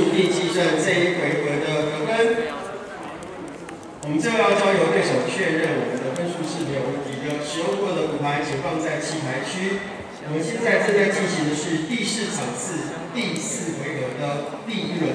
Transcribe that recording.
努力计算这一回合的得分。我们最要交由对手确认我们的分数是没有问题的。使用过的骨牌请放在弃牌区。我们现在正在进行的是第四场次第四回合的第一轮。